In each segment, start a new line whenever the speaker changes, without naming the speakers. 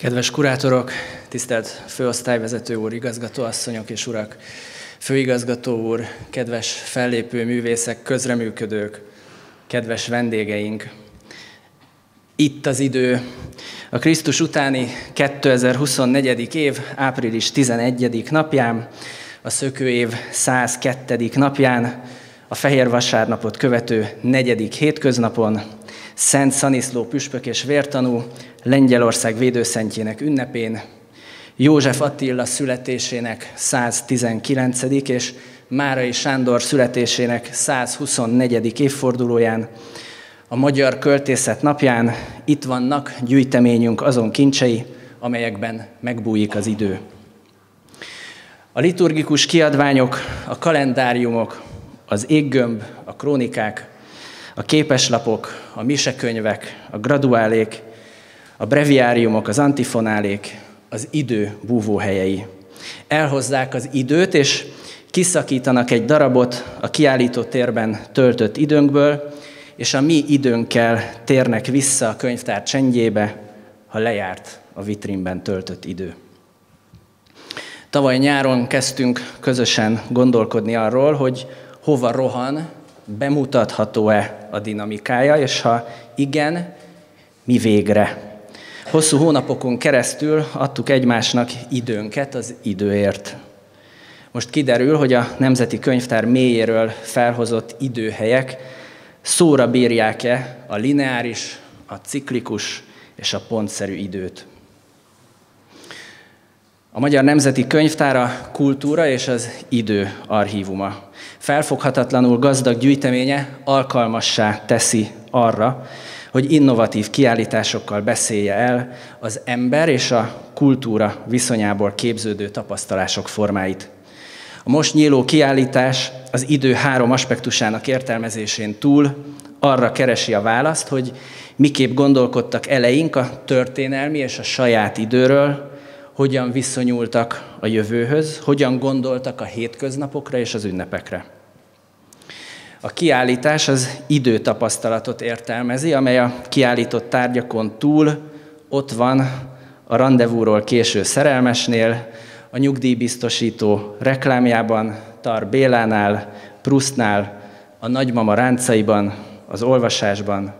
Kedves kurátorok, tisztelt főosztályvezető úr, igazgatóasszonyok és urak, főigazgató úr, kedves fellépő művészek, közreműködők, kedves vendégeink. Itt az idő. A Krisztus utáni 2024. év április 11. napján, a szökő év 102. napján, a Fehér Vasárnapot követő negyedik hétköznapon, Szent Szaniszló püspök és vértanú, Lengyelország védőszentjének ünnepén, József Attila születésének 119. és Márai Sándor születésének 124. évfordulóján, a Magyar Költészet napján itt vannak gyűjteményünk azon kincsei, amelyekben megbújik az idő. A liturgikus kiadványok, a kalendáriumok, az éggömb, a krónikák, a képeslapok, a misekönyvek, a graduálék, a breviáriumok, az antifonálék, az idő búvóhelyei. Elhozzák az időt, és kiszakítanak egy darabot a kiállító térben töltött időnkből, és a mi időnkkel térnek vissza a könyvtár csendjébe, ha lejárt a vitrínben töltött idő. Tavaly nyáron kezdtünk közösen gondolkodni arról, hogy hova rohan, bemutatható-e a dinamikája, és ha igen, mi végre. Hosszú hónapokon keresztül adtuk egymásnak időnket az időért. Most kiderül, hogy a Nemzeti Könyvtár mélyéről felhozott időhelyek szóra bírják-e a lineáris, a ciklikus és a pontszerű időt. A Magyar Nemzeti Könyvtár a kultúra és az idő archívuma. Felfoghatatlanul gazdag gyűjteménye alkalmassá teszi arra, hogy innovatív kiállításokkal beszélje el az ember és a kultúra viszonyából képződő tapasztalások formáit. A most nyíló kiállítás az idő három aspektusának értelmezésén túl arra keresi a választ, hogy miképp gondolkodtak eleink a történelmi és a saját időről, hogyan viszonyultak a jövőhöz, hogyan gondoltak a hétköznapokra és az ünnepekre. A kiállítás az időtapasztalatot értelmezi, amely a kiállított tárgyakon túl ott van a rendezvúról késő szerelmesnél, a nyugdíjbiztosító reklámjában, Tar Bélánál, Prusztnál, a nagymama ráncaiban, az olvasásban,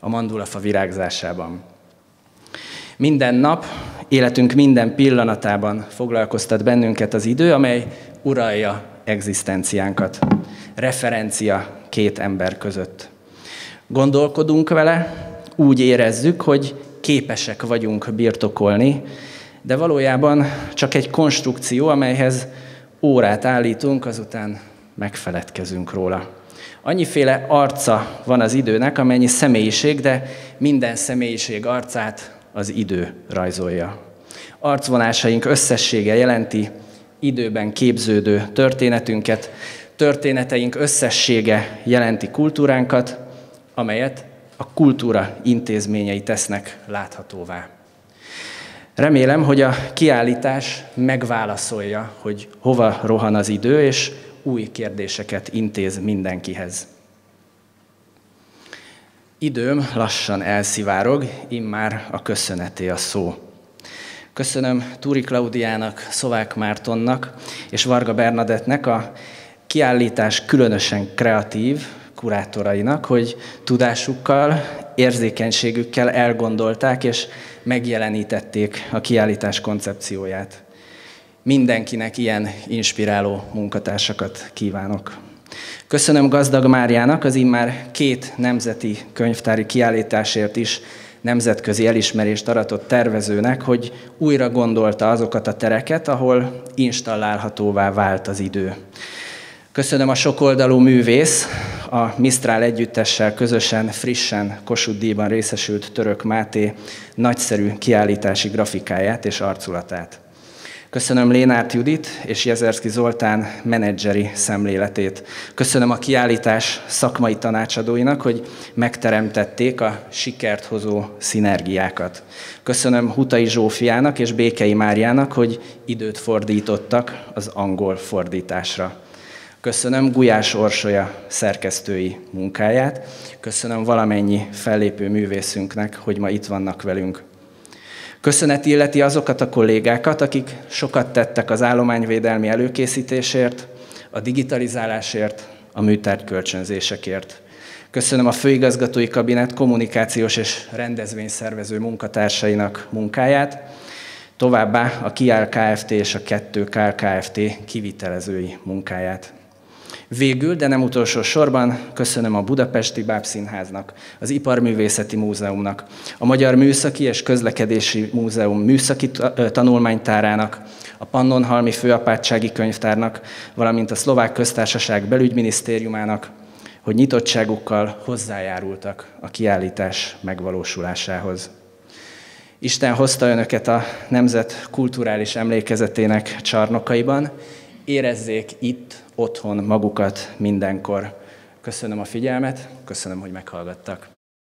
a mandulafa virágzásában. Minden nap, életünk minden pillanatában foglalkoztat bennünket az idő, amely uralja egzisztenciánkat referencia két ember között. Gondolkodunk vele, úgy érezzük, hogy képesek vagyunk birtokolni, de valójában csak egy konstrukció, amelyhez órát állítunk, azután megfeledkezünk róla. Annyiféle arca van az időnek, amennyi személyiség, de minden személyiség arcát az idő rajzolja. Arcvonásaink összessége jelenti időben képződő történetünket, történeteink összessége jelenti kultúránkat, amelyet a kultúra intézményei tesznek láthatóvá. Remélem, hogy a kiállítás megválaszolja, hogy hova rohan az idő, és új kérdéseket intéz mindenkihez. Időm lassan elszivárog, immár a köszöneté a szó. Köszönöm Túri Klaudiának, Szovák Mártonnak és Varga Bernadettnek a kiállítás különösen kreatív kurátorainak, hogy tudásukkal, érzékenységükkel elgondolták és megjelenítették a kiállítás koncepcióját. Mindenkinek ilyen inspiráló munkatársakat kívánok. Köszönöm Gazdag Máriának az immár két nemzeti könyvtári kiállításért is nemzetközi elismerést aratott tervezőnek, hogy újra gondolta azokat a tereket, ahol installálhatóvá vált az idő. Köszönöm a sokoldalú művész, a Mistrál együttessel közösen, frissen Kossuth díjban részesült Török Máté nagyszerű kiállítási grafikáját és arculatát. Köszönöm Lénárt Judit és Jezerszki Zoltán menedzseri szemléletét. Köszönöm a kiállítás szakmai tanácsadóinak, hogy megteremtették a sikert hozó szinergiákat. Köszönöm Hutai Zsófiának és Békei Máriának, hogy időt fordítottak az angol fordításra. Köszönöm Gulyás Orsolya szerkesztői munkáját. Köszönöm valamennyi fellépő művészünknek, hogy ma itt vannak velünk. Köszönet illeti azokat a kollégákat, akik sokat tettek az állományvédelmi előkészítésért, a digitalizálásért, a műtárgy kölcsönzésekért. Köszönöm a főigazgatói kabinet kommunikációs és rendezvényszervező munkatársainak munkáját, továbbá a Kiál Kft. és a 2 Kál Kft. kivitelezői munkáját. Végül, de nem utolsó sorban köszönöm a Budapesti Bábszínháznak, az Iparművészeti Múzeumnak, a Magyar Műszaki és Közlekedési Múzeum műszaki tanulmánytárának, a Pannonhalmi Főapátsági Könyvtárnak, valamint a Szlovák Köztársaság Belügyminisztériumának, hogy nyitottságukkal hozzájárultak a kiállítás megvalósulásához. Isten hozta önöket a nemzet kulturális emlékezetének csarnokaiban, érezzék itt, otthon magukat mindenkor. Köszönöm a figyelmet, köszönöm, hogy meghallgattak.